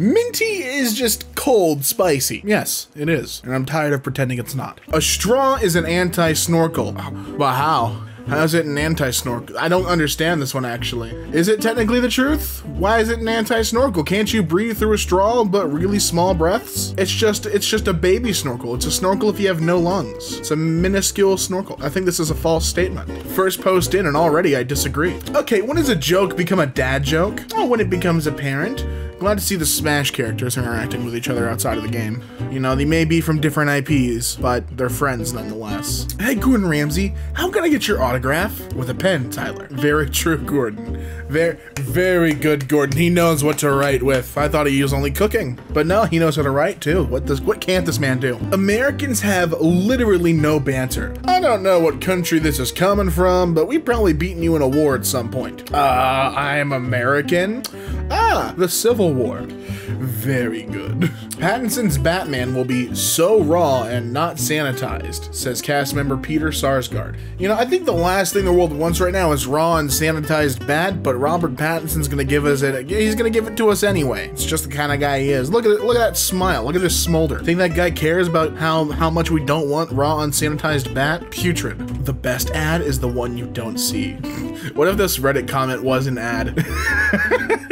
Minty is just cold spicy. Yes, it is. And I'm tired of pretending it's not. A straw is an anti-snorkel. But how? How's it an anti-snorkel? I don't understand this one actually. Is it technically the truth? Why is it an anti-snorkel? Can't you breathe through a straw but really small breaths? It's just it's just a baby snorkel. It's a snorkel if you have no lungs. It's a minuscule snorkel. I think this is a false statement. First post in and already I disagree. Okay, when does a joke become a dad joke? Oh, when it becomes apparent. Glad to see the Smash characters interacting with each other outside of the game. You know, they may be from different IPs, but they're friends nonetheless. Hey, Gordon Ramsay, how can I get your autograph? With a pen, Tyler. Very true, Gordon. Very, very good, Gordon. He knows what to write with. I thought he was only cooking, but no, he knows how to write too. What does, what can't this man do? Americans have literally no banter. I don't know what country this is coming from, but we've probably beaten you in a war at some point. Uh, I'm American? Ah, the Civil War. Very good. Pattinson's Batman will be so raw and not sanitized, says cast member Peter Sarsgaard. You know, I think the last thing the world wants right now is raw and sanitized bat, but Robert Pattinson's gonna give us it. He's gonna give it to us anyway. It's just the kind of guy he is. Look at it. Look at that smile. Look at this smolder. Think that guy cares about how how much we don't want raw unsanitized bat? Putrid. The best ad is the one you don't see. what if this Reddit comment was an ad?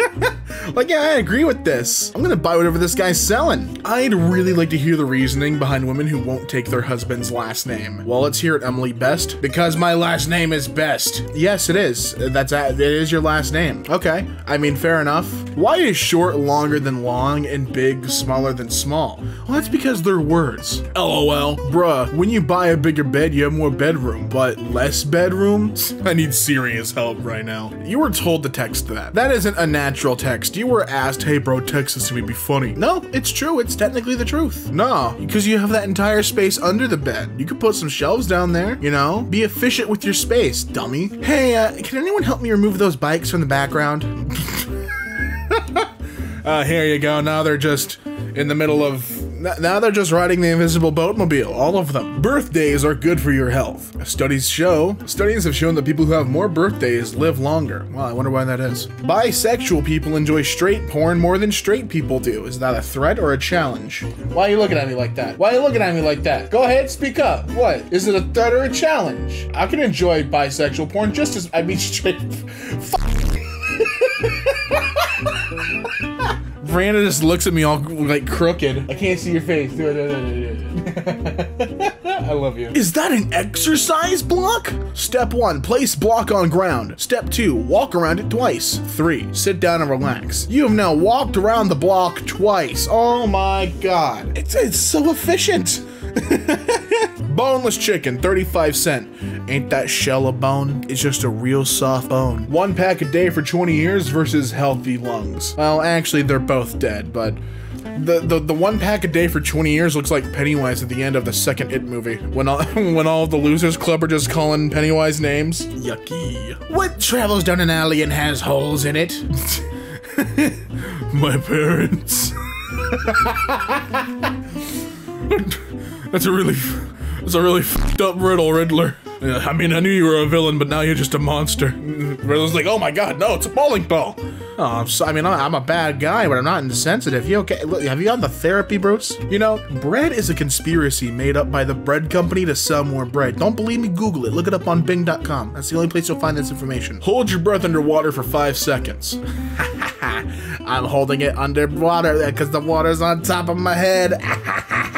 like, yeah, I agree with this. I'm gonna buy whatever this guy's selling. I'd really like to hear the reasoning behind women who won't take their husband's last name. Well, let's hear it, Emily Best. Because my last name is Best. Yes, it is. That's a, it is your last name. Okay. I mean, fair enough. Why is short longer than long and big smaller than small? Well, that's because they're words. LOL. Bruh, when you buy a bigger bed, you have more bedroom, but less bedroom? I need serious help right now. You were told to text that. That isn't a natural text. You were asked, hey bro, text this to me, be funny. No, it's true. It's technically the truth. No, because you have that entire space under the bed. You could put some shelves down there, you know? Be efficient with your space, dummy. Hey, uh, can anyone help me remove those bikes from the background? uh, here you go. Now they're just in the middle of now they're just riding the invisible boatmobile, all of them. Birthdays are good for your health. Studies show, studies have shown that people who have more birthdays live longer. Well, I wonder why that is. Bisexual people enjoy straight porn more than straight people do. Is that a threat or a challenge? Why are you looking at me like that? Why are you looking at me like that? Go ahead, speak up. What? Is it a threat or a challenge? I can enjoy bisexual porn just as, I mean, straight. Miranda just looks at me all like crooked. I can't see your face. Do it, do it, do it, I love you. Is that an exercise block? Step one, place block on ground. Step two, walk around it twice. Three, sit down and relax. You have now walked around the block twice. Oh my god. It's, it's so efficient. Boneless chicken, 35 cent. Ain't that shell a bone? It's just a real soft bone. One pack a day for 20 years versus healthy lungs. Well, actually, they're both dead, but the, the the one pack a day for 20 years looks like Pennywise at the end of the second It movie when all when all the losers club are just calling Pennywise names. Yucky. What travels down an alley and has holes in it? My parents. That's a really, that's a really fucked up riddle, Riddler. I mean, I knew you were a villain, but now you're just a monster. Riddler's like, oh my god, no, it's a bowling ball. Oh, so, I mean, I'm a bad guy, but I'm not insensitive. You okay? Look, have you gone to therapy, Bruce? You know, bread is a conspiracy made up by the bread company to sell more bread. Don't believe me? Google it. Look it up on Bing.com. That's the only place you'll find this information. Hold your breath underwater for five seconds. I'm holding it underwater because the water's on top of my head.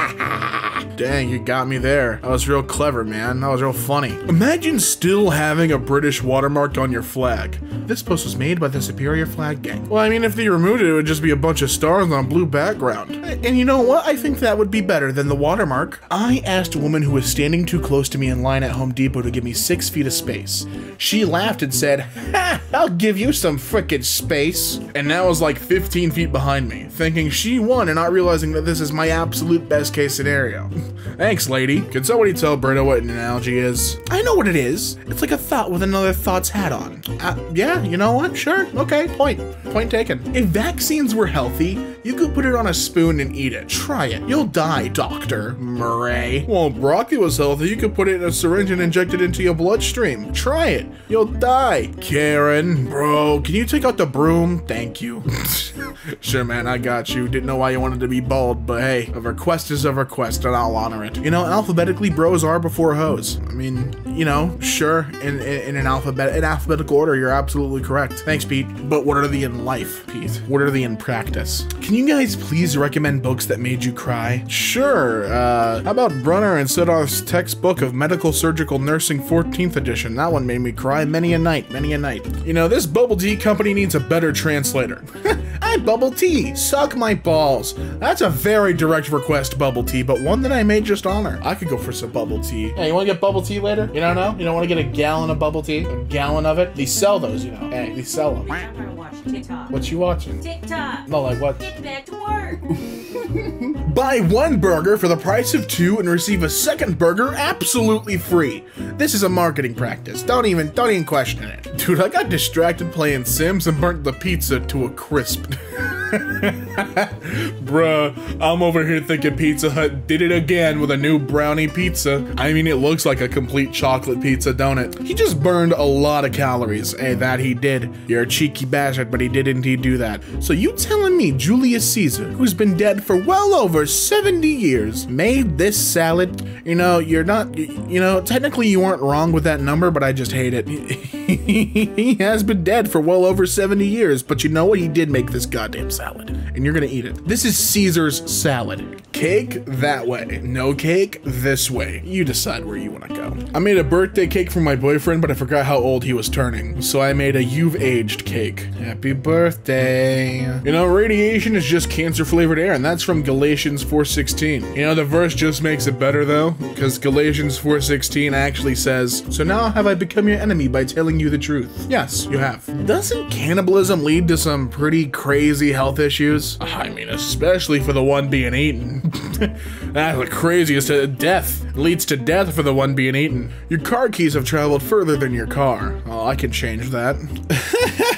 Dang, you got me there. That was real clever, man. That was real funny. Imagine still having a British watermark on your flag. This post was made by the Superior Flag Gang. Well, I mean, if they removed it, it would just be a bunch of stars on a blue background. And you know what? I think that would be better than the watermark. I asked a woman who was standing too close to me in line at Home Depot to give me six feet of space. She laughed and said, Ha! I'll give you some frickin' space. And now was like 15 feet behind me, thinking she won and not realizing that this is my absolute best case scenario. Thanks, lady. Can somebody tell Britta what an analogy is? I know what it is. It's like a thought with another thought's hat on. Uh, yeah, you know what? Sure. Okay, point. Point taken. If vaccines were healthy, you could put it on a spoon and eat it. Try it. You'll die, Dr. Murray. Well, broccoli was healthy. You could put it in a syringe and inject it into your bloodstream. Try it. You'll die. Karen, bro, can you take out the broom? Thank you. sure, man, I got you. Didn't know why you wanted to be bald, but hey, a request is a request, and I'll honor it. You know, alphabetically, bros are before hoes. I mean, you know, sure, in, in, in an alphabet, in alphabetical order, you're absolutely correct. Thanks, Pete. But what are they in life, Pete? What are they in practice? Can you guys please recommend books that made you cry? Sure. Uh, how about Brunner and Suddarth's textbook of medical surgical nursing 14th edition? That one made me cry many a night, many a night. You know, this bubble tea company needs a better translator. I bubble tea. Suck my balls. That's a very direct request, bubble tea, but one that I may just honor. I could go for some bubble tea. Hey, you want to get bubble tea later? You don't know? You don't want to get a gallon of bubble tea? A gallon of it? They sell those, you know. Hey, they sell them. I'm gonna watch TikTok. What you watching? TikTok. No, like what? Get back to work. Buy one burger for the price of two and receive a second burger absolutely free. This is a marketing practice. Don't even don't even question it. Dude, I got distracted playing Sims and burnt the pizza to a crisp. Bruh, I'm over here thinking Pizza Hut did it again with a new brownie pizza. I mean, it looks like a complete chocolate pizza, don't it? He just burned a lot of calories. Hey, that he did. You're a cheeky bastard, but he did indeed do that. So you telling me Julius Caesar, who's been dead for well over 70 years, made this salad? You know, you're not, you know, technically you weren't wrong with that number, but I just hate it. he has been dead for well over 70 years, but you know what? He did make this goddamn salad, and you're gonna eat it. This is Caesar's salad. Cake that way. No cake this way. You decide where you wanna go. I made a birthday cake for my boyfriend, but I forgot how old he was turning, so I made a you've aged cake. Happy birthday. You know, radiation is just cancer flavored air, and that's from Galatians 4:16. You know, the verse just makes it better though, because Galatians 4:16 actually says, "So now have I become your enemy by telling you the truth?" Yes, you have. Doesn't cannibalism lead to some pretty crazy health issues? I mean, especially for the one being eaten. That's the craziest. Uh, death leads to death for the one being eaten. Your car keys have traveled further than your car. Oh, I can change that.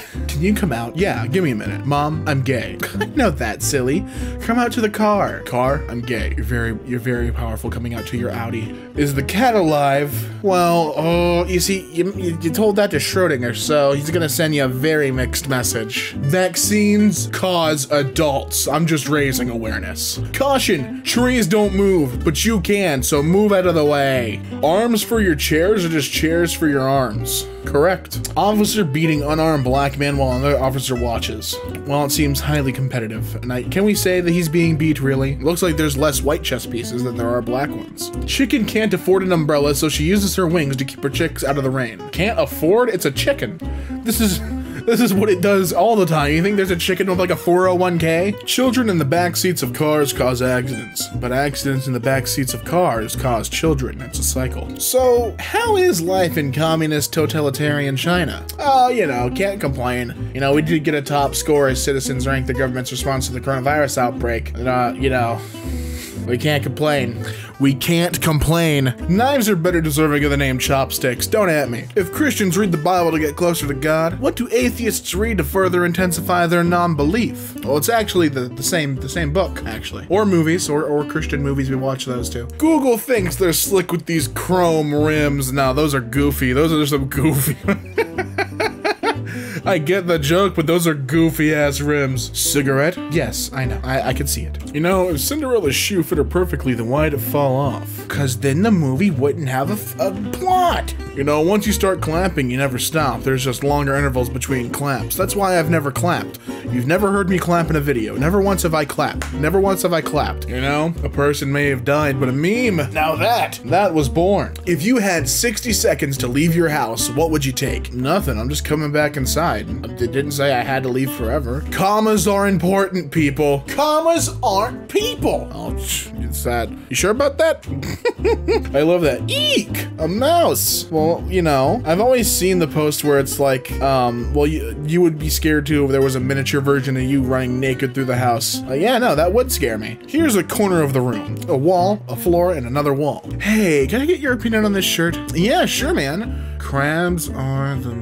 You come out? Yeah, give me a minute. Mom, I'm gay. I know that, silly. Come out to the car. Car, I'm gay. You're very, you're very powerful coming out to your Audi. Is the cat alive? Well, oh, you see, you, you, you told that to Schrodinger, so he's gonna send you a very mixed message. Vaccines cause adults. I'm just raising awareness. Caution, trees don't move, but you can, so move out of the way. Arms for your chairs or just chairs for your arms? Correct. Officer beating unarmed black man while another officer watches. Well, it seems highly competitive. And I, can we say that he's being beat really? Looks like there's less white chess pieces than there are black ones. Chicken can't afford an umbrella, so she uses her wings to keep her chicks out of the rain. Can't afford? It's a chicken. This is this is what it does all the time. You think there's a chicken with like a 401k? Children in the back seats of cars cause accidents, but accidents in the back seats of cars cause children. It's a cycle. So, how is life in communist totalitarian China? Oh, you know, can't complain. You know, we did get a top score as citizens ranked the government's response to the coronavirus outbreak. Uh, you know, we can't complain. We can't complain. Knives are better deserving of the name chopsticks, don't at me. If Christians read the Bible to get closer to God, what do atheists read to further intensify their non-belief? Well, it's actually the, the same the same book, actually. Or movies, or, or Christian movies, we watch those too. Google thinks they're slick with these chrome rims. Now those are goofy. Those are some goofy. I get the joke, but those are goofy ass rims. Cigarette? Yes, I know. I, I can see it. You know, if Cinderella's shoe fit her perfectly, then why'd it fall off? Cause then the movie wouldn't have a, f- a plot. You know, once you start clapping, you never stop. There's just longer intervals between claps. That's why I've never clapped. You've never heard me clap in a video. Never once have I clapped. Never once have I clapped. You know, a person may have died, but a meme, now that, that was born. If you had 60 seconds to leave your house, what would you take? Nothing. I'm just coming back inside. Tried. It didn't say I had to leave forever. Commas are important, people. Commas aren't people. Oh, it's that. You sure about that? I love that. Eek! A mouse. Well, you know, I've always seen the post where it's like, um, well, you, you would be scared too if there was a miniature version of you running naked through the house. Uh, yeah, no, that would scare me. Here's a corner of the room. A wall, a floor, and another wall. Hey, can I get your opinion on this shirt? Yeah, sure, man. Crabs are the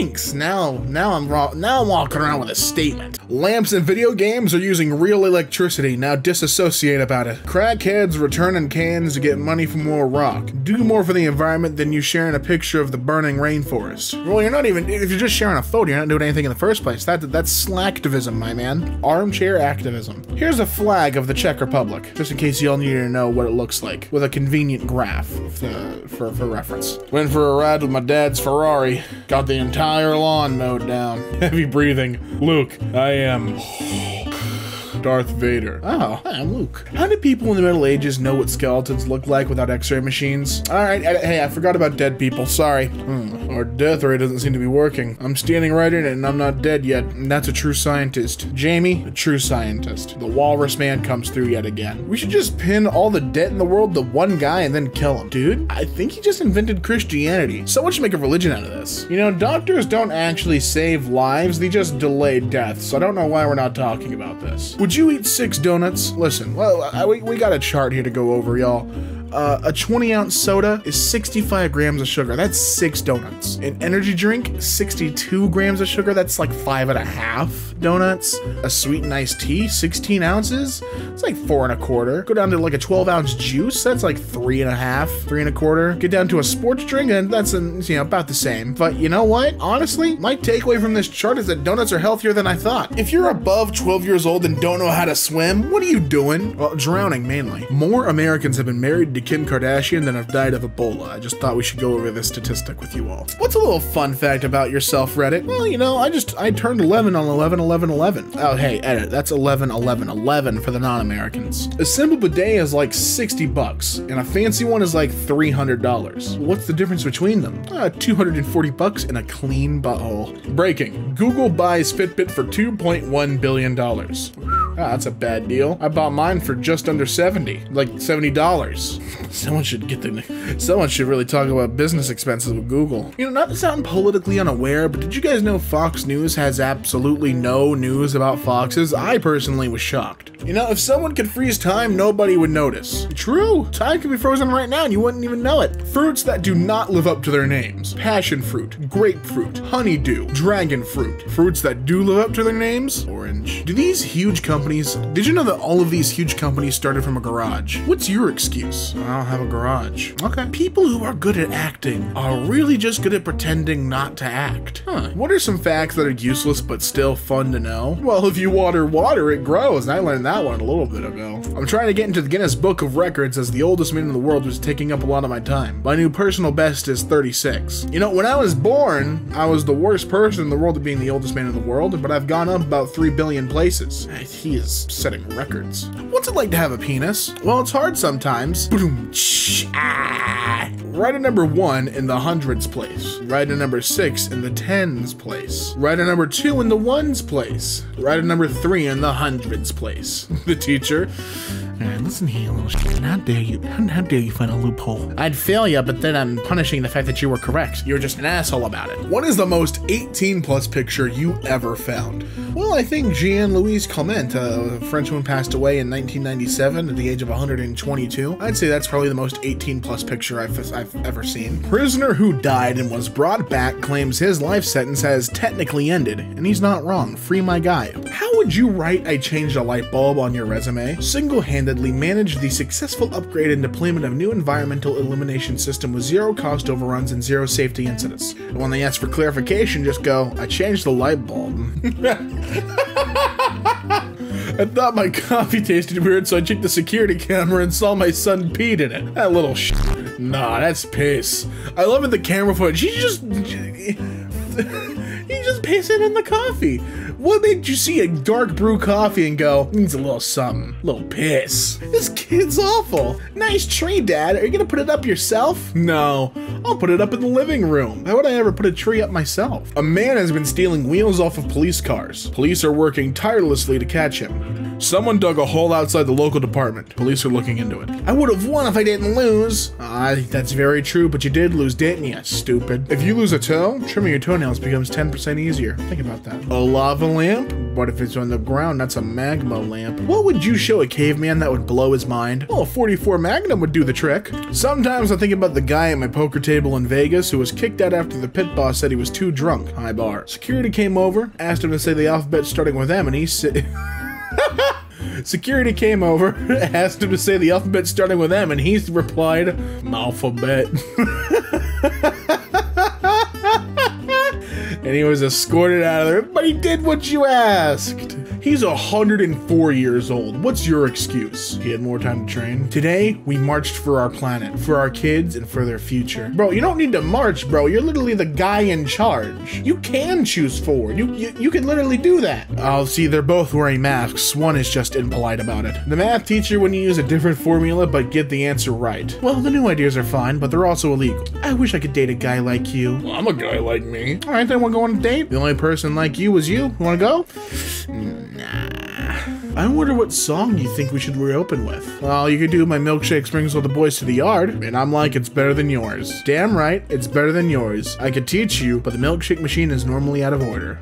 Thanks. Now, now I'm. Now I'm walking around with a statement. Lamps in video games are using real electricity. Now disassociate about it. Crackheads returning cans to get money for more rock. Do more for the environment than you sharing a picture of the burning rainforest. Well, you're not even. If you're just sharing a photo, you're not doing anything in the first place. That that's slacktivism, my man. Armchair activism. Here's a flag of the Czech Republic, just in case y'all need to know what it looks like, with a convenient graph for, for, for reference. Went for a ride with my dad's Ferrari. Got the entire lawn mowed down. Heavy breathing. Luke, I am. Darth Vader. Oh, hi, I'm Luke. How did people in the Middle Ages know what skeletons look like without x-ray machines? All right, hey, I forgot about dead people, sorry. Hmm, our death ray doesn't seem to be working. I'm standing right in it and I'm not dead yet, and that's a true scientist. Jamie, a true scientist. The walrus man comes through yet again. We should just pin all the debt in the world to one guy and then kill him. Dude, I think he just invented Christianity. Someone should make a religion out of this. You know, doctors don't actually save lives, they just delay deaths. So I don't know why we're not talking about this. Would you eat six donuts? Listen, well, I, we, we got a chart here to go over, y'all. Uh, a 20 ounce soda is 65 grams of sugar. That's six donuts. An energy drink, 62 grams of sugar. That's like five and a half donuts. A sweet and iced tea, 16 ounces. It's like four and a quarter. Go down to like a 12 ounce juice. That's like three and a half, three and a quarter. Get down to a sports drink, and that's an, you know about the same. But you know what? Honestly, my takeaway from this chart is that donuts are healthier than I thought. If you're above 12 years old and don't know how to swim, what are you doing? Well, drowning mainly. More Americans have been married to Kim Kardashian than have died of Ebola. I just thought we should go over this statistic with you all. What's a little fun fact about yourself, Reddit? Well, you know, I just I turned 11 on 11 11 11. Oh, hey, edit. That's 11 11 11 for the non-Americans. A simple bidet is like 60 bucks, and a fancy one is like $300. What's the difference between them? Uh, 240 bucks and a clean butthole. Breaking. Google buys Fitbit for 2.1 billion Ah, that's a bad deal. I bought mine for just under 70, like $70. Someone should get the, someone should really talk about business expenses with Google. You know, not to sound politically unaware, but did you guys know Fox News has absolutely no news about foxes? I personally was shocked. You know, if someone could freeze time, nobody would notice. True, time could be frozen right now and you wouldn't even know it. Fruits that do not live up to their names. Passion fruit, grapefruit, honeydew, dragon fruit. Fruits that do live up to their names, orange. Do these huge companies, did you know that all of these huge companies started from a garage? What's your excuse? I don't have a garage. Okay. People who are good at acting are really just good at pretending not to act. Huh. What are some facts that are useless but still fun to know? Well, if you water water, it grows. And I learned that one a little bit ago. I'm trying to get into the Guinness Book of Records as the oldest man in the world was taking up a lot of my time. My new personal best is 36. You know, when I was born, I was the worst person in the world at being the oldest man in the world, but I've gone up about 3 billion places. He is setting records. What's it like to have a penis? Well, it's hard sometimes. Boom, ah. Right at number one in the hundreds place. Right at number six in the tens place. Right at number two in the ones place. Right at number three in the hundreds place. the teacher. Alright, listen here, little shit. How dare you? How, how dare you find a loophole? I'd fail you, but then I'm punishing the fact that you were correct. You're just an asshole about it. What is the most 18 plus picture you ever found? Well, I think Jeanne Louise Calment, Uh, a Frenchman passed away in 1997 at the age of 122. I'd say that's probably the most 18 plus picture I've, I've ever seen. Prisoner who died and was brought back claims his life sentence has technically ended, and he's not wrong. Free my guy. How would you write I changed a light bulb on your resume? Single-handedly managed the successful upgrade and deployment of new environmental illumination system with zero cost overruns and zero safety incidents. And when they ask for clarification, just go, I changed the light bulb. I thought my coffee tasted weird, so I checked the security camera and saw my son peed in it. That little sh. Nah, that's piss. I love it the camera footage. He just. he just pissing in the coffee. What made you see a dark brew coffee and go, needs a little something, a little piss? This kid's awful. Nice tree, Dad. Are you gonna put it up yourself? No, I'll put it up in the living room. How would I ever put a tree up myself? A man has been stealing wheels off of police cars. Police are working tirelessly to catch him. Someone dug a hole outside the local department. Police are looking into it. I would have won if I didn't lose. Ah, that's very true, but you did lose, didn't you, stupid? If you lose a toe, trimming your toenails becomes 10% easier. Think about that. A lava lamp? What if it's on the ground? That's a magma lamp. What would you show a caveman that would blow his mind? Well, a 44 Magnum would do the trick. Sometimes I think about the guy at my poker table in Vegas who was kicked out after the pit boss said he was too drunk. High bar. Security came over, asked him to say the alphabet starting with M, and he said. Security came over, asked him to say the alphabet starting with M, and he replied, Alphabet. and he was escorted out of there, but he did what you asked. He's 104 years old. What's your excuse? He had more time to train. Today, we marched for our planet, for our kids, and for their future. Bro, you don't need to march, bro. You're literally the guy in charge. You can choose forward. You you, you can literally do that. I'll see they're both wearing masks. One is just impolite about it. The math teacher when you use a different formula but get the answer right. Well, the new ideas are fine, but they're also illegal. I wish I could date a guy like you. Well, I'm a guy like me. All right, then we'll go on a date. The only person like you was you. You Want to go? Mm. I wonder what song you think we should reopen with. Well, you could do My Milkshake Brings All the Boys to the Yard, and I'm like, it's better than yours. Damn right, it's better than yours. I could teach you, but the milkshake machine is normally out of order.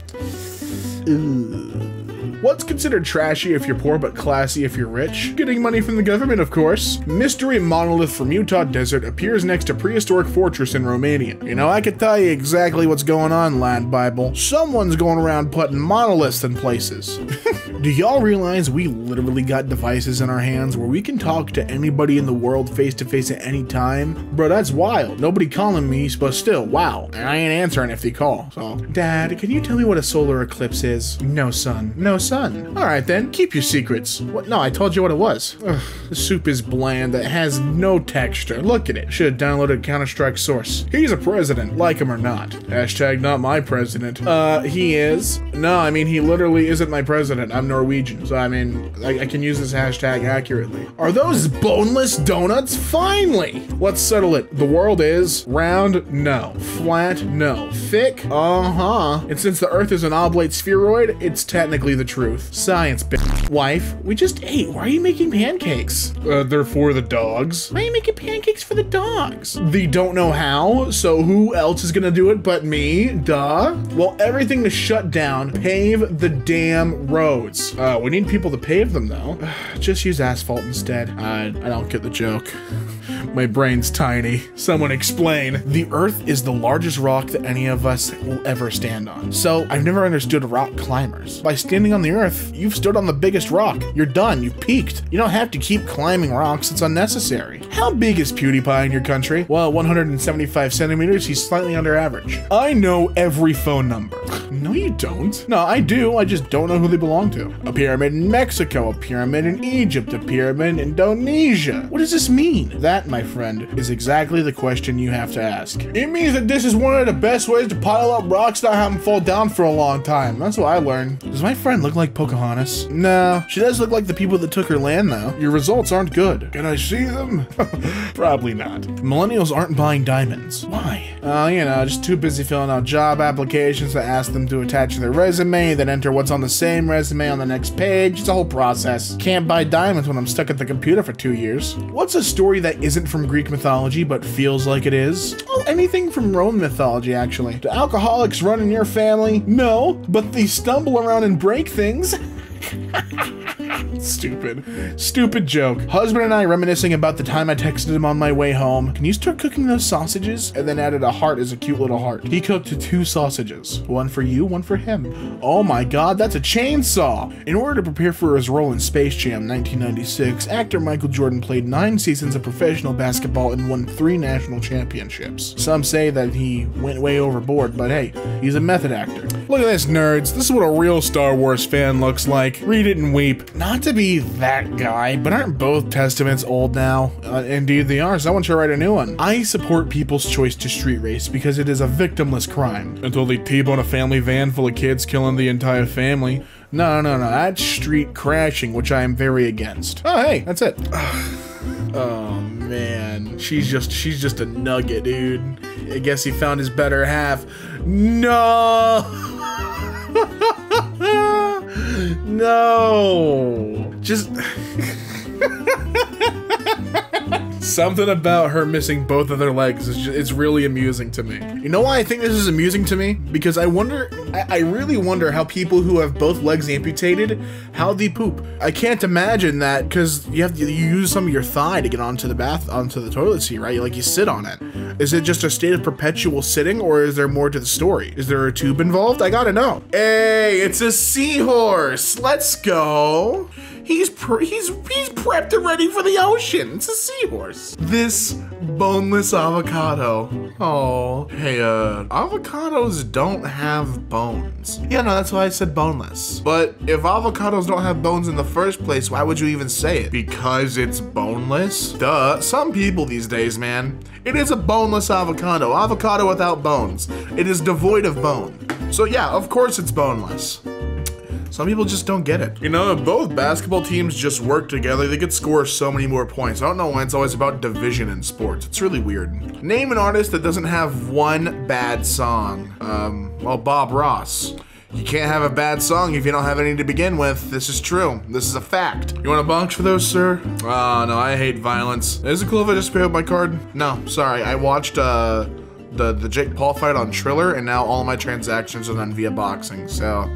Ooh. What's considered trashy if you're poor but classy if you're rich? Getting money from the government, of course. Mystery monolith from Utah desert appears next to prehistoric fortress in Romania. You know, I could tell you exactly what's going on, LADbible. Someone's going around putting monoliths in places. Do y'all realize we literally got devices in our hands where we can talk to anybody in the world face to face at any time? Bro, that's wild. Nobody calling me, but still, wow. And I ain't answering if they call. So, Dad, can you tell me what a solar eclipse is? No, son. No, son. All right, then. Keep your secrets. What? No, I told you what it was. Ugh, the soup is bland. It has no texture. Look at it. Should have downloaded Counter-Strike Source. He's a president, like him or not. Hashtag not my president. Uh, he is. No, I mean, he literally isn't my president. I'm Norwegian, so I mean, I, I can use this hashtag accurately. Are those boneless donuts? Finally! Let's settle it. The world is round? No. Flat? No. Thick? Uh-huh. And since the Earth is an oblate spheroid, it's technically the truth. Science, bitch. Wife, we just ate. Why are you making pancakes? Uh, they're for the dogs. Why are you making pancakes for the dogs? They don't know how, so who else is gonna do it but me? Duh. Well, everything is shut down. Pave the damn roads. Uh, we need people to pave them though. Just use asphalt instead. I, I don't get the joke. My brain's tiny. Someone explain. The Earth is the largest rock that any of us will ever stand on. So I've never understood rock climbers. By standing on the Earth, you've stood on the biggest rock. You're done. You've peaked. You don't have to keep climbing rocks. It's unnecessary. How big is PewDiePie in your country? Well, 175 centimeters. He's slightly under average. I know every phone number. No, you don't. No, I do. I just don't know who they belong to. A pyramid in Mexico, a pyramid in Egypt, a pyramid in Indonesia. What does this mean? That, my friend, is exactly the question you have to ask. It means that this is one of the best ways to pile up rocks not have them fall down for a long time. That's what I learned. Does my friend look like Pocahontas? No, she does look like the people that took her land, though. Your results aren't good. Can I see them? Probably not. Millennials aren't buying diamonds. Why? Uh, you know, just too busy filling out job applications that ask them to attach their resume, then enter what's on the same resume on the next page. It's a whole process. Can't buy diamonds when I'm stuck at the computer for two years. What's a story that isn't from Greek mythology but feels like it is? Oh, anything from Roman mythology, actually. Do alcoholics run in your family? No, but they stumble around and break things. Stupid. Stupid joke. Husband and I reminiscing about the time I texted him on my way home. Can you start cooking those sausages? And then added a heart as a cute little heart. He cooked two sausages. One for you, one for him. Oh my god, that's a chainsaw! In order to prepare for his role in Space Jam 1996, actor Michael Jordan played nine seasons of professional basketball and won three national championships. Some say that he went way overboard, but hey, he's a method actor. Look at this, nerds. This is what a real Star Wars fan looks like. Read it and weep. Not to to be that guy, but aren't both testaments old now? Uh, indeed, they are. Someone should write a new one. I support people's choice to street race because it is a victimless crime. Until they T-bone a family van full of kids, killing the entire family. No, no, no, that's street crashing, which I am very against. Oh, hey, that's it. oh man, she's just she's just a nugget, dude. I guess he found his better half. No. no. Just Something about her missing both of their legs is just, it's really amusing to me. You know why I think this is amusing to me? Because I wonder, I, I really wonder how people who have both legs amputated, how they poop. I can't imagine that because you have to you use some of your thigh to get onto the bath, onto the toilet seat, right? Like you sit on it. Is it just a state of perpetual sitting or is there more to the story? Is there a tube involved? I gotta know. Hey, it's a seahorse. Let's go. He's he's he's prepped and ready for the ocean. It's a seahorse. This boneless avocado. Oh, hey, uh, avocados don't have bones. Yeah, no, that's why I said boneless. But if avocados don't have bones in the first place, why would you even say it? Because it's boneless? Duh. Some people these days, man. It is a boneless avocado. Avocado without bones. It is devoid of bone. So yeah, of course it's boneless. Some people just don't get it. You know, both basketball teams just work together, they could score so many more points. I don't know why it's always about division in sports. It's really weird. Name an artist that doesn't have one bad song. Um, well, Bob Ross. You can't have a bad song if you don't have any to begin with. This is true. This is a fact. You want a box for those, sir? Oh, no, I hate violence. Is it cool if I just pay with my card? No, sorry. I watched, uh, the, the Jake Paul fight on Triller, and now all my transactions are done via boxing, so...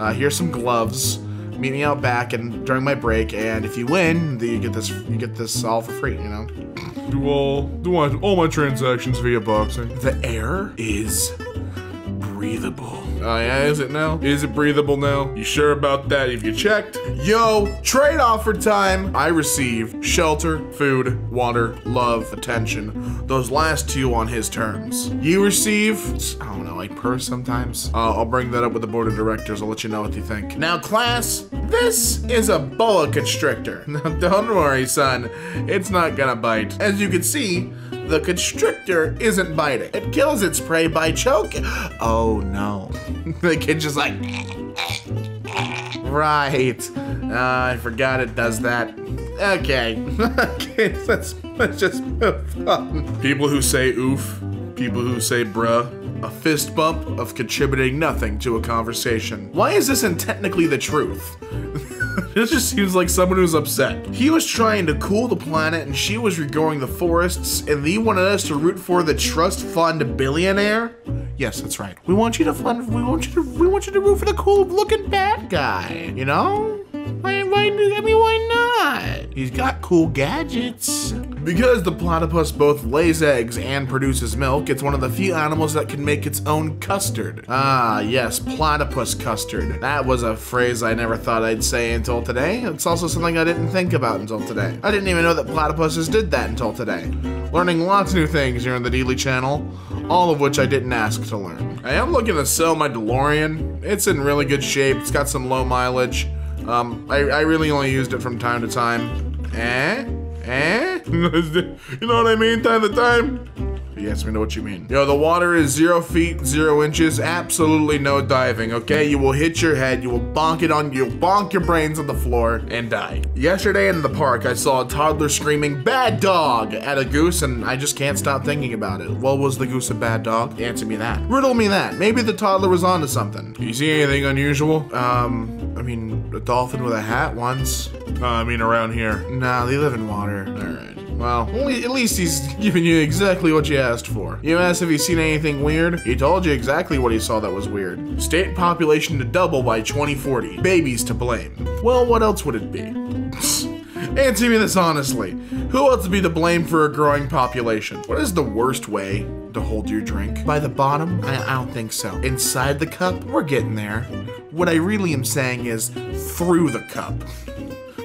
Uh, here's some gloves. Meet me out back and during my break, and if you win, you get this you get this all for free. You know. Do all do all my transactions via boxing. The air is breathable. Oh yeah, is it now? Is it breathable now? You sure about that? Have you checked? Yo, trade offer time. I receive shelter, food, water, love, attention. Those last two on his terms. You receive, I don't know, like purse sometimes. Uh, I'll bring that up with the board of directors. I'll let you know what you think. Now, class, this is a boa constrictor. Now, don't worry, son. It's not gonna bite. As you can see, the constrictor isn't biting. It kills its prey by choking. Oh no. the kid's just like, right. Uh, I forgot it does that. Okay. okay, let's, let's just move on. People who say oof, people who say bruh, a fist bump of contributing nothing to a conversation. Why is this in technically the truth? this just seems like someone who's upset. He was trying to cool the planet and she was regrowing the forests and he wanted us to root for the trust fund billionaire? Yes, that's right. We want you to fund we want you to we want you to root for the cool looking bad guy, you know? Why, why, I mean, why not? He's got cool gadgets. Because the platypus both lays eggs and produces milk, it's one of the few animals that can make its own custard. Ah, yes, platypus custard. That was a phrase I never thought I'd say until today. It's also something I didn't think about until today. I didn't even know that platypuses did that until today. Learning lots of new things here on the DeeLee channel, all of which I didn't ask to learn. I am looking to sell my DeLorean. It's in really good shape. It's got some low mileage. Um, I, I really only used it from time to time. Eh? Eh? you know what I mean? Time to time. Yes, we know what you mean. Yo, the water is zero feet, zero inches, absolutely no diving, okay? You will hit your head, you will bonk it on, you'll bonk your brains on the floor and die. Yesterday in the park, I saw a toddler screaming, bad dog, at a goose, and I just can't stop thinking about it. Well, was the goose a bad dog? Answer me that. Riddle me that. Maybe the toddler was onto something. You see anything unusual? Um, I mean, a dolphin with a hat once. Uh, I mean, around here. Nah, they live in water. All right. Well, at least he's giving you exactly what you asked for. You asked if he's seen anything weird? He told you exactly what he saw that was weird. State population to double by 2040. Babies to blame. Well, what else would it be? Answer me this honestly. Who else would be to blame for a growing population? What is the worst way to hold your drink? By the bottom? I, I don't think so. Inside the cup? We're getting there. What I really am saying is through the cup.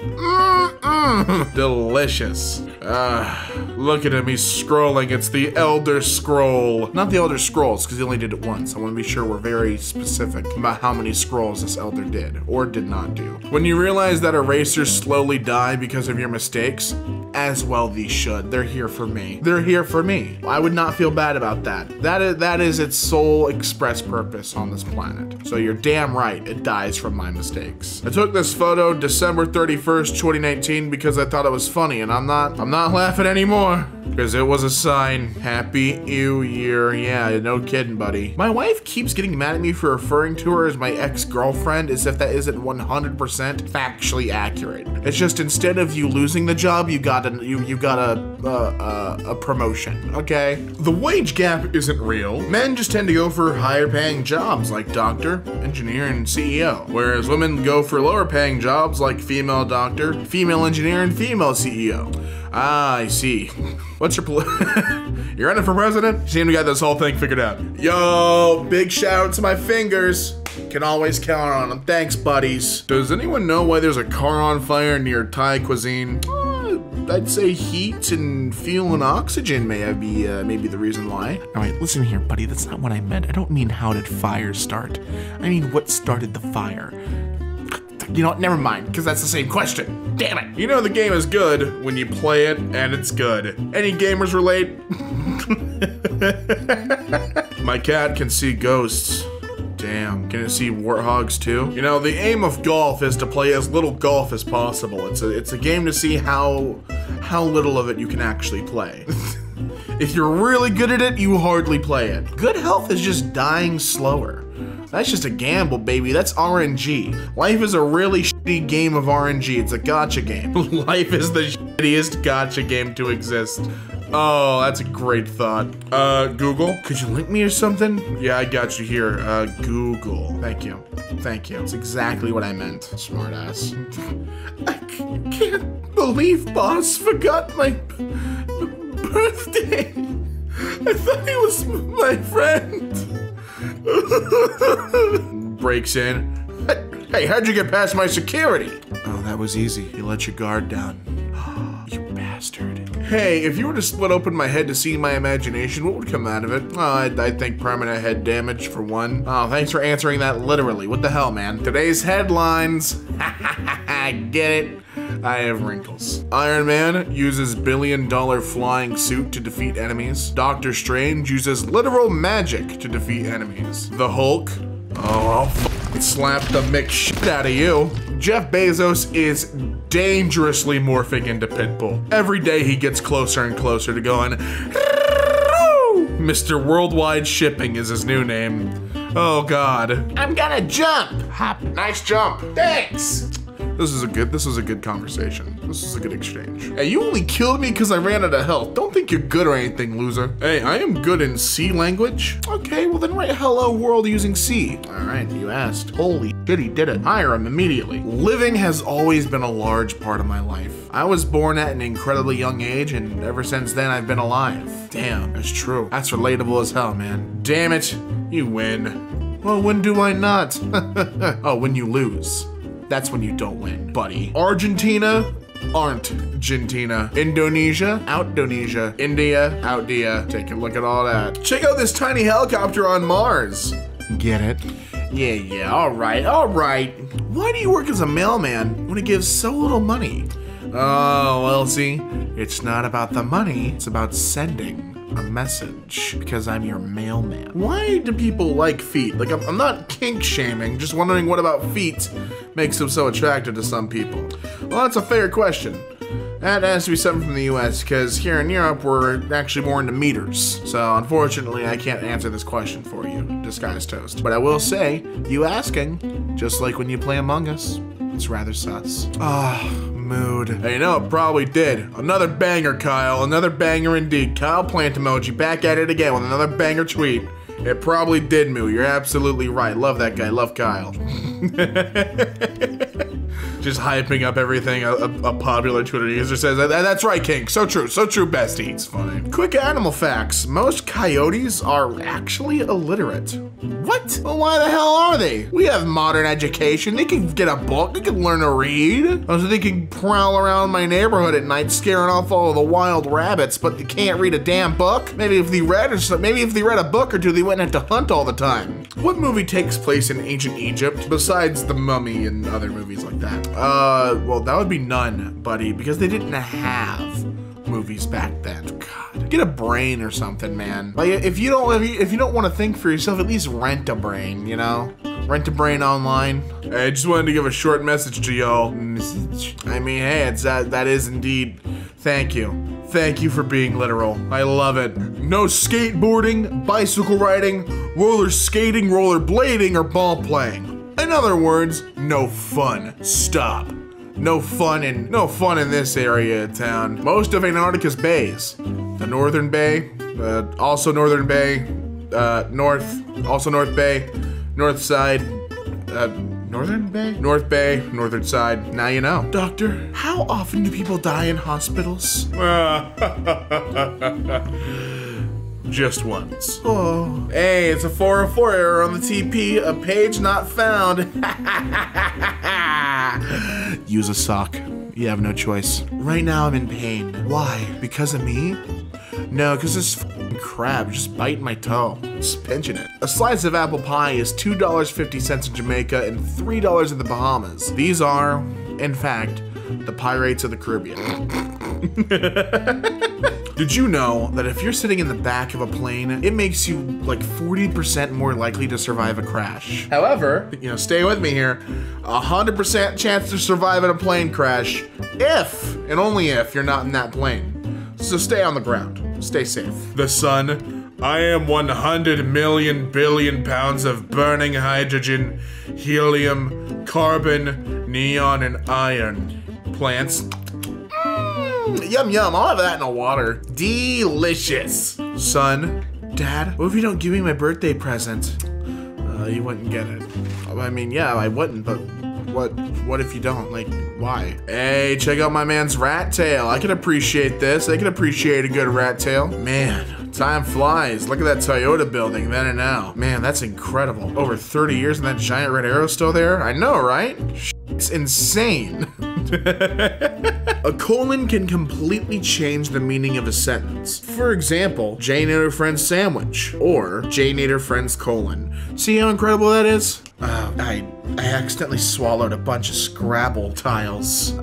Mm -mm. Delicious. Ah. Look at him, he's scrolling. It's the Elder Scroll. Not the Elder Scrolls, because he only did it once. I want to be sure we're very specific about how many scrolls this Elder did or did not do. When you realize that erasers slowly die because of your mistakes, as well these should. They're here for me. They're here for me. I would not feel bad about that. That is, that is its sole express purpose on this planet. So you're damn right, it dies from my mistakes. I took this photo December 31st, 2019 because I thought it was funny and I'm not, I'm not laughing anymore. Because it was a sign. Happy New Year. Yeah, no kidding, buddy. My wife keeps getting mad at me for referring to her as my ex-girlfriend as if that isn't 100% factually accurate. It's just instead of you losing the job, you got a, you, you got a, a, a, a promotion, okay? The wage gap isn't real. Men just tend to go for higher paying jobs like doctor, engineer, and CEO, whereas women go for lower paying jobs like female doctor, female engineer, and female CEO. Ah, I see. What's your You're running for president? Seem to got this whole thing figured out. Yo, big shout out to my fingers. Can always count on them. Thanks, buddies. Does anyone know why there's a car on fire near Thai cuisine? Uh, I'd say heat and fuel and oxygen may be uh, maybe the reason why. All right, listen here, buddy. That's not what I meant. I don't mean how did fires start. I mean what started the fire. You know what? Never mind, because that's the same question. Damn it. You know the game is good when you play it and it's good. Any gamers relate? My cat can see ghosts. Damn, can it see warthogs too? You know, the aim of golf is to play as little golf as possible. It's a it's a game to see how how little of it you can actually play. if you're really good at it, you hardly play it. Good health is just dying slower. That's just a gamble, baby. That's RNG. Life is a really shitty game of RNG. It's a gotcha game. Life is the shittiest gotcha game to exist. Oh, that's a great thought. Uh, Google? Could you link me or something? Yeah, I got you here. Uh, Google. Thank you. Thank you. It's exactly what I meant, smartass. I can't believe Boss forgot my birthday. I thought he was my friend. Breaks in. Hey, how'd you get past my security? Oh, that was easy. You let your guard down. you bastard. Hey, if you were to split open my head to see my imagination, what would come out of it? Oh, I, I think permanent head damage for one. Oh, thanks for answering that literally. What the hell, man? Today's headlines. I get it. I have mm-hmm. wrinkles. Iron Man uses billion dollar flying suit to defeat enemies. Doctor Strange uses literal magic to defeat enemies. The Hulk. Oh, I'll f- slap the mix shit out of you. Jeff Bezos is dangerously morphing into Pitbull. Every day he gets closer and closer to going. Mr. Worldwide Shipping is his new name. Oh God. I'm gonna jump. Hop. Nice jump. Thanks. This is a good this is a good conversation. This is a good exchange. Hey, you only killed me because I ran out of health. Don't think you're good or anything, loser. Hey, I am good in C language. Okay, well then write hello world using C. Alright, you asked. Holy shit, he did it. Hire him immediately. Living has always been a large part of my life. I was born at an incredibly young age, and ever since then I've been alive. Damn, that's true. That's relatable as hell, man. Damn it, you win. Well, when do I not? oh, when you lose. That's when you don't win, buddy. Argentina aren't Argentina. Indonesia, out Indonesia. India, Outdia. Take a look at all that. Check out this tiny helicopter on Mars. Get it? Yeah, yeah, alright, alright. Why do you work as a mailman when it gives so little money? Oh, well, see, it's not about the money, it's about sending a message because I'm your mailman. Why do people like feet? Like, I'm, I'm not kink shaming, just wondering what about feet makes them so attractive to some people. Well, that's a fair question. That has to be something from the US, because here in Europe, we're actually more into meters. So, unfortunately, I can't answer this question for you, disguised toast. But I will say, you asking, just like when you play Among Us, it's rather sus. Ah, mood. Hey, you know, it probably did. Another banger, Kyle. Another banger indeed. Kyle Plant Emoji back at it again with another banger tweet. It probably did, Moo. You're absolutely right. Love that guy. Love Kyle. Just hyping up everything a, a, a popular Twitter user says. "That- That's right, King. So true. So true, bestie. It's funny. Quick animal facts. Most coyotes are actually illiterate. What? Well, why the hell are they? We have modern education. They can get a book. They can learn to read. So they can prowl around my neighborhood at night, scaring off all of the wild rabbits. But they can't read a damn book. Maybe if they read, or so- maybe if they read a book or two, they wouldn't have to hunt all the time. What movie takes place in ancient Egypt besides The Mummy and other movies like that? Uh, well, that would be none, buddy, because they didn't have movies back then. God, get a brain or something, man. Like if you don't if you, if you don't want to think for yourself, at least rent a brain. You know, rent a brain online. I just wanted to give a short message to y'all. I mean, hey, it's that that is indeed. Thank you. Thank you for being literal. I love it. No skateboarding, bicycle riding, roller skating, roller blading, or ball playing. In other words, no fun. Stop. No fun in no fun in this area of town. Most of Antarctica's bays. The Northern Bay, uh, also Northern Bay, uh, North, also North Bay, North Side, uh, Northern Bay? North Bay, Northern Side. Now you know. Doctor, how often do people die in hospitals? Just once. Oh. Hey, it's a 404 error on the TP. A page not found. Use a sock. You have no choice. Right now I'm in pain. Why? Because of me? No, because this crab just biting my toe. Just pinching it. A slice of apple pie is $2.50 in Jamaica and $3 in the Bahamas. These are, in fact, the Pirates of the Caribbean. Did you know that if you're sitting in the back of a plane, it makes you like 40% more likely to survive a crash? However, you know, stay with me here, 100% chance to survive in a plane crash if and only if you're not in that plane. So stay on the ground. Stay safe. The sun. I am 100 million billion pounds of burning hydrogen, helium, carbon, neon, and iron. Plants. Mm, yum yum, I'll have that in the water. Delicious. Son, Dad, what if you don't give me my birthday present? Uh, you wouldn't get it. I mean, yeah, I wouldn't, but what what if you don't? Like, why? Hey, check out my man's rat tail. I can appreciate this. I can appreciate a good rat tail. Man, time flies. Look at that Toyota building then and now. Man, that's incredible. Over 30 years and that giant red arrow still there? I know, right? It's insane. A colon can completely change the meaning of a sentence. For example, Jane and her friend's sandwich, or Jane ate her friend's colon. See how incredible that is? Uh, I I accidentally swallowed a bunch of Scrabble tiles.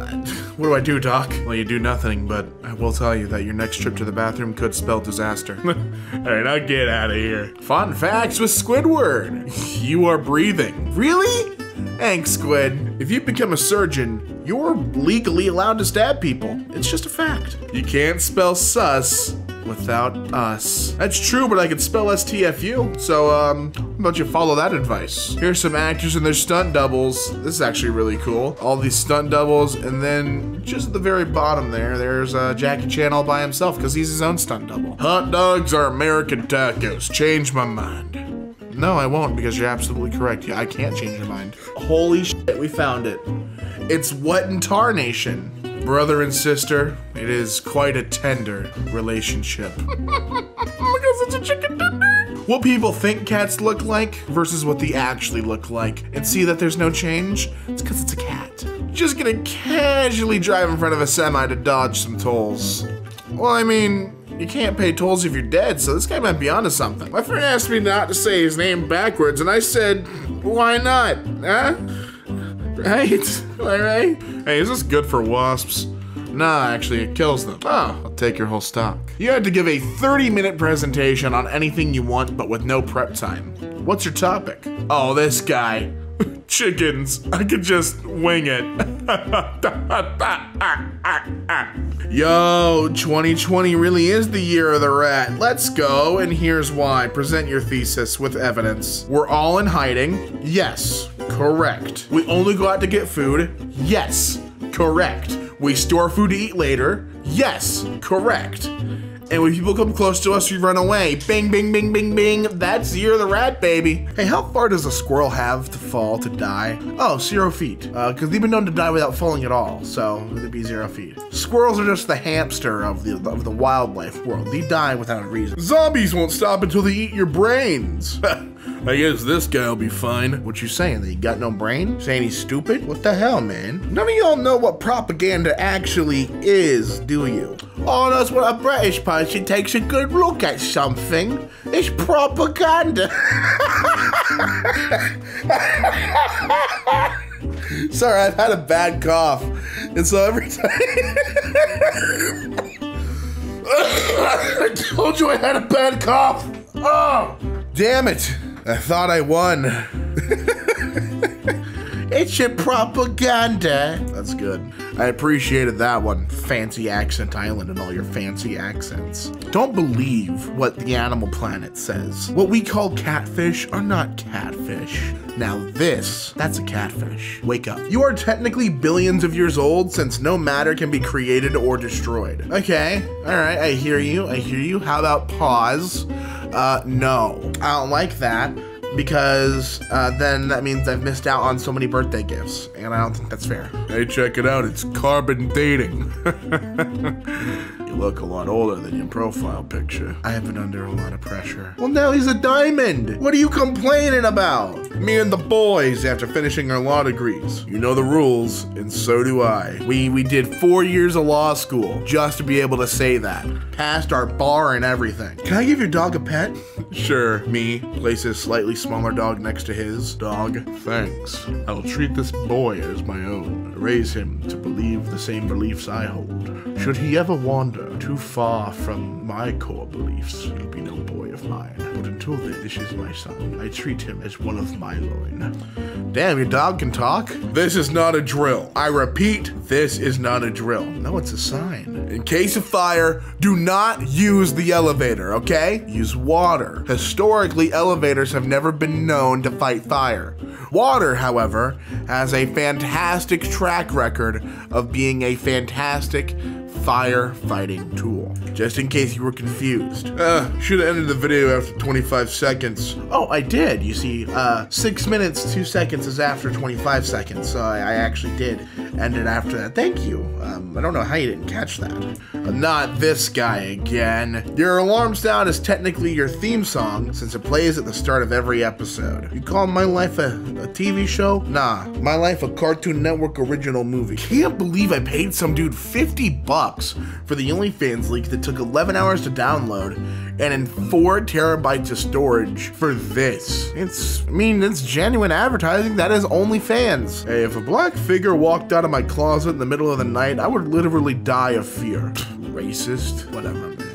What do I do, Doc? Well, you do nothing, but I will tell you that your next trip to the bathroom could spell disaster. Alright, now get out of here. Fun facts with Squidward. You are breathing. Really? Thanks, Squid. If you become a surgeon, you're legally allowed to stab people. It's just a fact. You can't spell sus without us. That's true, but I can spell STFU. So, um, how about you follow that advice? Here's some actors and their stunt doubles. This is actually really cool. All these stunt doubles, and then just at the very bottom there, there's uh, Jackie Chan all by himself because he's his own stunt double. Hot dogs are American tacos. Change my mind. No, I won't because you're absolutely correct. Yeah, I can't change your mind. Holy shit, we found it. It's what in Tar Nation. Brother and sister, it is quite a tender relationship. Such a chicken tender. What people think cats look like versus what they actually look like, and see that there's no change? It's because it's a cat. Just gonna casually drive in front of a semi to dodge some tolls. Well, I mean, you can't pay tolls if you're dead, so this guy might be onto something. My friend asked me not to say his name backwards, and I said, why not? Huh? Right? Am I right? Hey, is this good for wasps? Nah, actually, it kills them. Oh, I'll take your whole stock. You had to give a 30 minute presentation on anything you want, but with no prep time. What's your topic? Oh, this guy. Chickens. I could just wing it. Yo, 2020 really is the year of the rat. Let's go, and here's why. Present your thesis with evidence. We're all in hiding. Yes, correct. We only go out to get food. Yes, correct. We store food to eat later. Yes, correct. And when people come close to us, we run away. Bing, bing, bing, bing, bing. That's Year of the Rat, baby. Hey, how far does a squirrel have to fall to die? Oh, zero feet. Uh, because they've been known to die without falling at all, so it'd be zero feet. Squirrels are just the hamster of the of the wildlife world. They die without a reason. Zombies won't stop until they eat your brains. I guess this guy'll be fine. What you saying? That he got no brain? Saying he's stupid? What the hell, man? None of y'all know what propaganda actually is, do you? Oh, that's what a British person takes a good look at something. It's propaganda. Sorry, I've had a bad cough. And so every time. I told you I had a bad cough. Oh, damn it. I thought I won. it's your propaganda. That's good. I appreciated that one. Fancy Accent Island and all your fancy accents. Don't believe what the Animal Planet says. What we call catfish are not catfish. Now this, that's a catfish. Wake up. You are technically billions of years old since no matter can be created or destroyed. Okay, all right, I hear you, I hear you. How about pause? Uh, no. I don't like that because uh, then that means I've missed out on so many birthday gifts, and I don't think that's fair. Hey, check it out, it's carbon dating. you look a lot older than your profile picture. I have been under a lot of pressure. Well, now he's a diamond. What are you complaining about? Me and the boys after finishing our law degrees. You know the rules, and so do I. We we did four years of law school just to be able to say that. Passed our bar and everything. Can I give your dog a pet? Sure. Me places slightly smaller dog next to his dog. Thanks. I'll treat this boy as my own. Raise him to believe the same beliefs I hold. Should he ever wander too far from my core beliefs, he'll be no boy of mine. But until then, this is my son. I treat him as one of my loin. Damn, your dog can talk? This is not a drill. I repeat, this is not a drill. No, it's a sign. In case of fire, do not use the elevator, okay? Use water. Historically, elevators have never been known to fight fire. Water, however, has a fantastic track record of being a fantastic firefighting tool. Just in case you were confused. Uh, should have ended the video after 25 seconds. Oh, I did. You see, uh, six minutes, two seconds is after 25 seconds, so I, I actually did end it after that. Thank you. Um, I don't know how you didn't catch that. Uh, not this guy again. Your alarm sound is technically your theme song since it plays at the start of every episode. You call my life a, a TV show? Nah, my life a Cartoon Network original movie. Can't believe I paid some dude 50 bucks for the OnlyFans leak that took 11 hours to download and in 4 terabytes of storage for this. It's, I mean, it's genuine advertising. That is OnlyFans. Hey, if a black figure walked out of my closet in the middle of the night, I would literally die of fear. Racist? Whatever, man.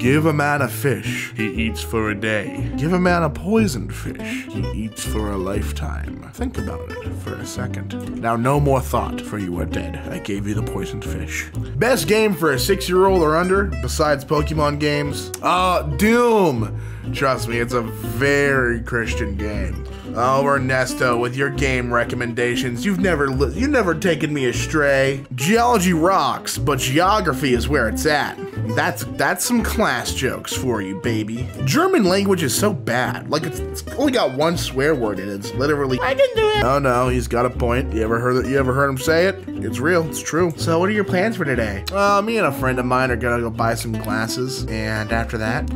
Give a man a fish, he eats for a day. Give a man a poisoned fish, he eats for a lifetime. Think about it for a second. Now, no more thought, for you are dead. I gave you the poisoned fish. Best game for a six year old or under, besides Pokemon games? Uh, Doom! Trust me, it's a very Christian game. Oh, Ernesto, with your game recommendations, you've never you've never taken me astray. Geology rocks, but geography is where it's at. That's that's some class jokes for you, baby. German language is so bad. Like it's, it's only got one swear word in it. It's literally I can do it. Oh no, he's got a point. You ever heard you ever heard him say it? It's real. It's true. So, what are your plans for today? Uh, me and a friend of mine are gonna go buy some glasses, and after that.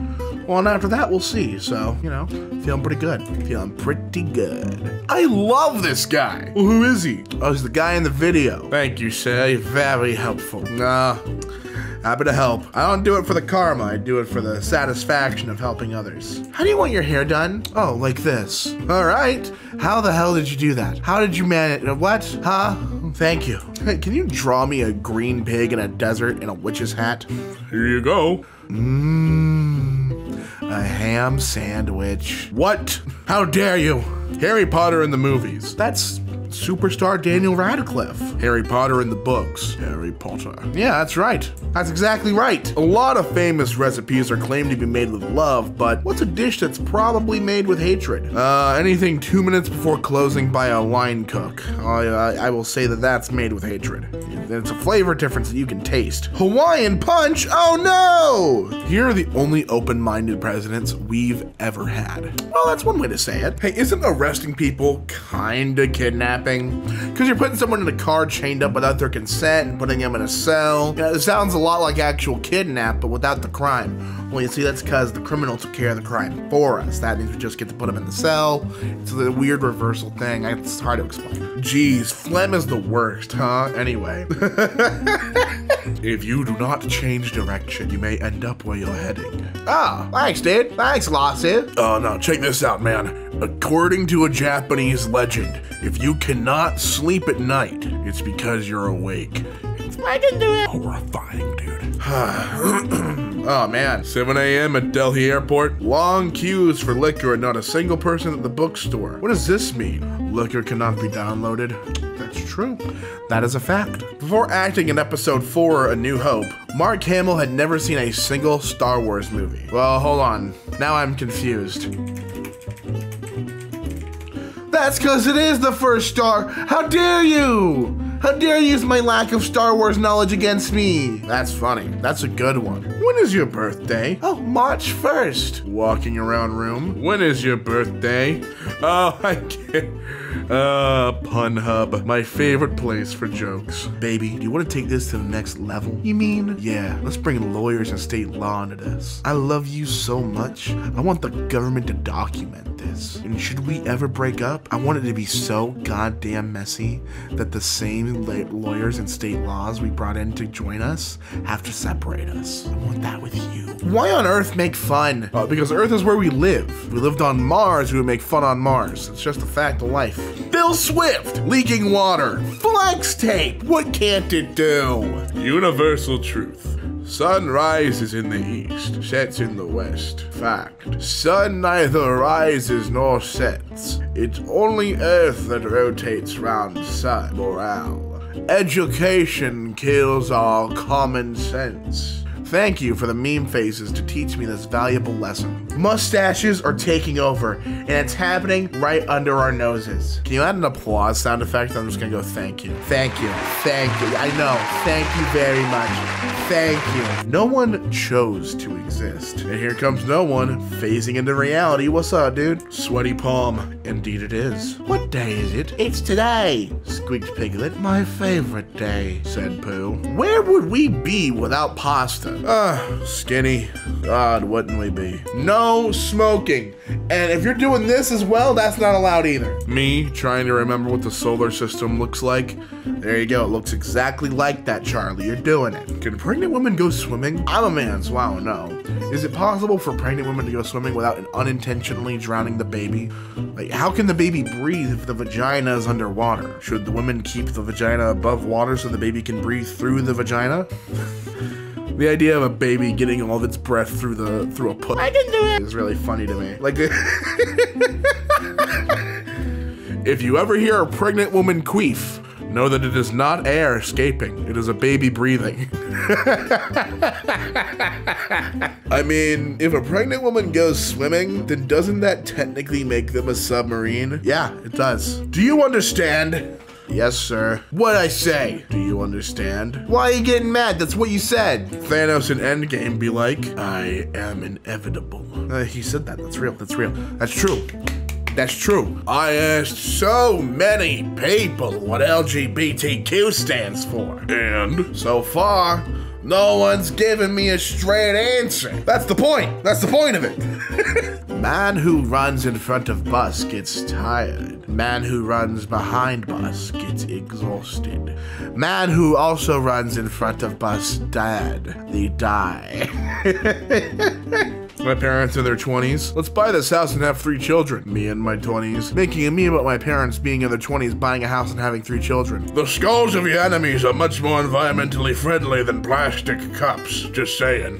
Well, and after that, we'll see. So, you know, feeling pretty good. Feeling pretty good. I love this guy. Well, who is he? Oh, he's the guy in the video. Thank you, sir. You're very helpful. Nah. Happy to help. I don't do it for the karma, I do it for the satisfaction of helping others. How do you want your hair done? Oh, like this. All right. How the hell did you do that? How did you manage? Uh, what? Huh? Thank you. Hey, can you draw me a green pig in a desert in a witch's hat? Here you go. Mmm. A ham sandwich. What? How dare you? Harry Potter in the movies. That's superstar Daniel Radcliffe. Harry Potter in the books. Harry Potter. Yeah, that's right. That's exactly right. A lot of famous recipes are claimed to be made with love, but what's a dish that's probably made with hatred? Uh, anything two minutes before closing by a line cook. I, I, I will say that that's made with hatred. It's a flavor difference that you can taste. Hawaiian Punch? Oh no! Here are the only open minded presidents we've ever had. Well, that's one way to say it. Hey, isn't arresting people kinda kidnapping? Because you're putting someone in a car chained up without their consent and putting them in a cell. Yeah, it sounds a lot like actual kidnap, but without the crime. Well, you see, that's because the criminal took care of the crime for us. That means we just get to put him in the cell. It's a weird reversal thing. It's hard to explain. Jeez, phlegm is the worst, huh? Anyway. if you do not change direction, you may end up where you're heading. Ah, thanks, dude. Thanks, Lassie. Oh, no, check this out, man. According to a Japanese legend, if you cannot sleep at night, it's because you're awake. I can do it. Horrifying, dude. oh man. 7 a.m. at Delhi Airport. Long queues for liquor and not a single person at the bookstore. What does this mean? Liquor cannot be downloaded. That's true. That is a fact. Before acting in episode 4, A New Hope, Mark Hamill had never seen a single Star Wars movie. Well, hold on. Now I'm confused. That's because it is the first Star. How dare you? How dare you use my lack of Star Wars knowledge against me? That's funny. That's a good one. When is your birthday? Oh, March 1st. Walking around room. When is your birthday? Oh, I can't. Uh, Pun Hub, my favorite place for jokes. Baby, do you want to take this to the next level? You mean? Yeah, let's bring lawyers and state law into this. I love you so much. I want the government to document this. And should we ever break up, I want it to be so goddamn messy that the same la- lawyers and state laws we brought in to join us have to separate us. I want that with you. Why on Earth make fun? Uh, because Earth is where we live. If we lived on Mars, we would make fun on Mars. It's just a fact of life. Phil Swift, leaking water. Flex tape, what can't it do? Universal truth. Sun rises in the east, sets in the west. Fact. Sun neither rises nor sets. It's only Earth that rotates round sun. Morale. Education kills all common sense. Thank you for the meme faces to teach me this valuable lesson. Mustaches are taking over, and it's happening right under our noses. Can you add an applause sound effect? I'm just gonna go thank you. Thank you. Thank you. I know. Thank you very much. Thank you. No one chose to exist. And here comes no one phasing into reality. What's up, dude? Sweaty palm. Indeed it is. What day is it? It's today, squeaked Piglet. My favorite day, said Pooh. Where would we be without pasta? Ah, skinny. God, wouldn't we be? No smoking. And if you're doing this as well, that's not allowed either. Me trying to remember what the solar system looks like. There you go. It looks exactly like that, Charlie. You're doing it. Can pregnant women go swimming? I'm a man, so I don't know. Is it possible for pregnant women to go swimming without unintentionally drowning the baby? Like, how can the baby breathe if the vagina is underwater? Should the women keep the vagina above water so the baby can breathe through the vagina? The idea of a baby getting all of its breath through the through a put I can do it is really funny to me. Like If you ever hear a pregnant woman queef, know that it is not air escaping. It is a baby breathing. I mean, if a pregnant woman goes swimming, then doesn't that technically make them a submarine? Yeah, it does. Do you understand? Yes, sir. What'd I say? Do you understand? Why are you getting mad? That's what you said. Thanos in Endgame be like, I am inevitable. Uh, he said that. That's real. That's real. That's true. That's true. I asked so many people what LGBTQ stands for. And so far, no one's given me a straight answer. That's the point. That's the point of it. Man who runs in front of bus gets tired. Man who runs behind bus gets exhausted. Man who also runs in front of bus dad. They die. My parents in their 20s. Let's buy this house and have three children. Me in my 20s. Making a meme about my parents being in their 20s, buying a house and having three children. The skulls of your enemies are much more environmentally friendly than plastic cups. Just saying.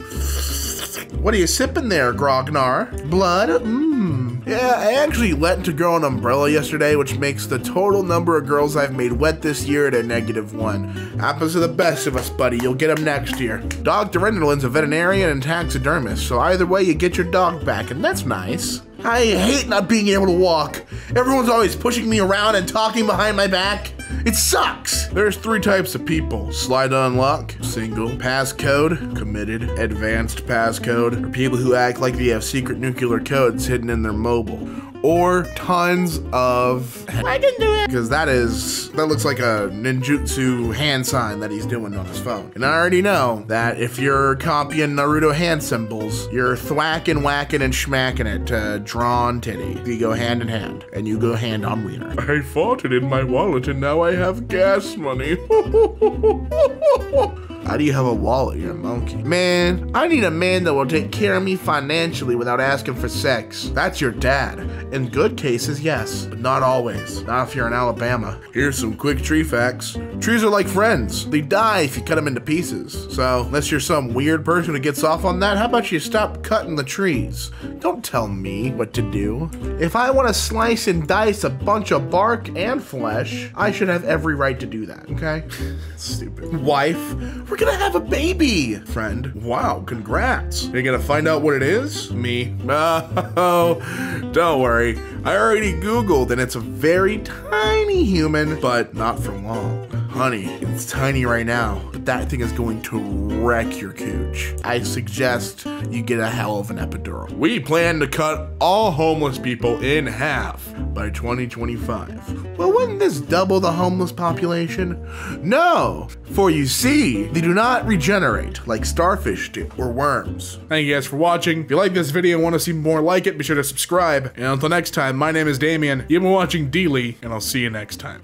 What are you sipping there, Grognar? Blood? Mmm. Yeah, I actually lent a girl an umbrella yesterday, which makes the total number of girls I've made wet this year at a negative one. Happens to the best of us, buddy. You'll get them next year. Dr. Renderlin's a veterinarian and taxidermist, so either way, you get your dog back, and that's nice. I hate not being able to walk. Everyone's always pushing me around and talking behind my back. It sucks. There's three types of people. Slide to unlock, single, passcode, committed, advanced passcode, or people who act like they have secret nuclear codes hidden in their mobile. Or tons of I can do it because that is that looks like a ninjutsu hand sign that he's doing on his phone. And I already know that if you're copying Naruto hand symbols, you're thwacking, whacking, and schmacking it to drawn titty. You go hand in hand, and you go hand on wiener. I fought it in my wallet, and now I have gas money. How do you have a wallet? You're a monkey. Man, I need a man that will take care of me financially without asking for sex. That's your dad. In good cases, yes, but not always. Not if you're in Alabama. Here's some quick tree facts. Trees are like friends. They die if you cut them into pieces. So, unless you're some weird person who gets off on that, how about you stop cutting the trees? Don't tell me what to do. If I want to slice and dice a bunch of bark and flesh, I should have every right to do that, okay? Stupid. Wife, we're gonna have a baby! Friend, wow, congrats. You're gonna find out what it is? Me. Oh, don't worry. I already Googled and it's a very tiny human, but not for long. Honey, it's tiny right now, but that thing is going to wreck your cooch. I suggest you get a hell of an epidural. We plan to cut all homeless people in half by 2025. Well, wouldn't this double the homeless population? No, for you see, they do not regenerate like starfish do or worms. Thank you guys for watching. If you like this video and want to see more like it, be sure to subscribe. And until next time, my name is Damien. You've been watching DeeLee, and I'll see you next time.